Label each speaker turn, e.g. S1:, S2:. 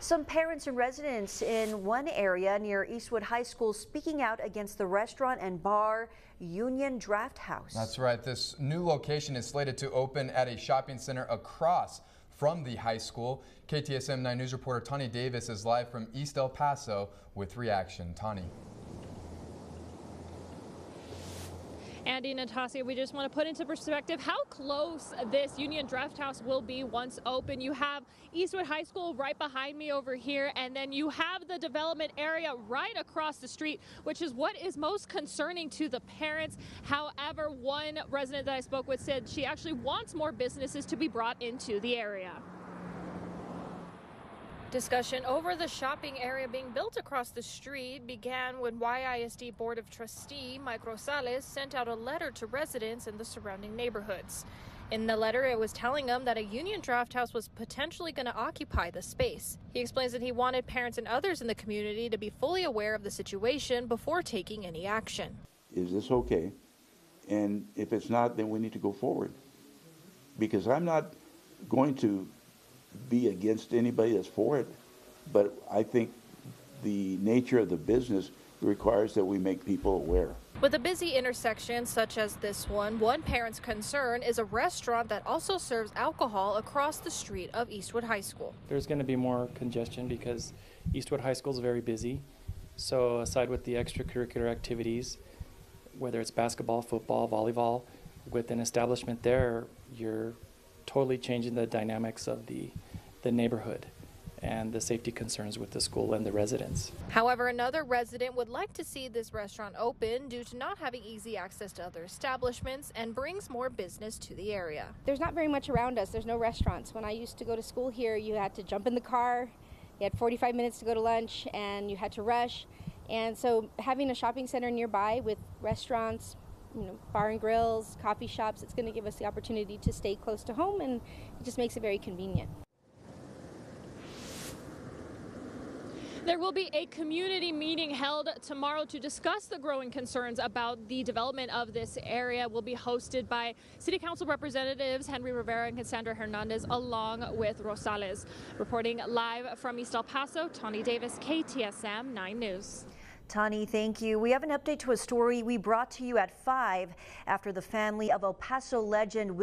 S1: Some parents and residents in one area near Eastwood High School speaking out against the restaurant and bar Union Draft House.
S2: That's right. This new location is slated to open at a shopping center across from the high school. KTSM 9 News reporter Tani Davis is live from East El Paso with reaction. Tani.
S3: Andy and Natasha, we just want to put into perspective how close this Union Draft House will be once open. You have Eastwood High School right behind me over here, and then you have the development area right across the street, which is what is most concerning to the parents. However, one resident that I spoke with said she actually wants more businesses to be brought into the area. Discussion over the shopping area being built across the street began when YISD Board of Trustee Mike Rosales sent out a letter to residents in the surrounding neighborhoods. In the letter, it was telling them that a union draft house was potentially going to occupy the space. He explains that he wanted parents and others in the community to be fully aware of the situation before taking any action.
S4: Is this okay? And if it's not, then we need to go forward. Because I'm not going to be against anybody that's for it, but I think the nature of the business requires that we make people aware.
S3: With a busy intersection such as this one, one parent's concern is a restaurant that also serves alcohol across the street of Eastwood High School.
S5: There's going to be more congestion because Eastwood High School is very busy. So, aside with the extracurricular activities, whether it's basketball, football, volleyball, with an establishment there, you're totally changing the dynamics of the, the neighborhood and the safety concerns with the school and the residents.
S3: However, another resident would like to see this restaurant open due to not having easy access to other establishments and brings more business to the area.
S6: There's not very much around us. There's no restaurants. When I used to go to school here, you had to jump in the car, you had 45 minutes to go to lunch, and you had to rush. And so having a shopping center nearby with restaurants, you know, bar and grills, coffee shops, it's going to give us the opportunity to stay close to home and it just makes it very convenient.
S3: There will be a community meeting held tomorrow to discuss the growing concerns about the development of this area. Will be hosted by City Council representatives Henry Rivera and Cassandra Hernandez, along with Rosales. Reporting live from East El Paso, Tani Davis, KTSM 9 News.
S1: Tani, thank you. We have an update to a story we brought to you at 5 after the family of El Paso legend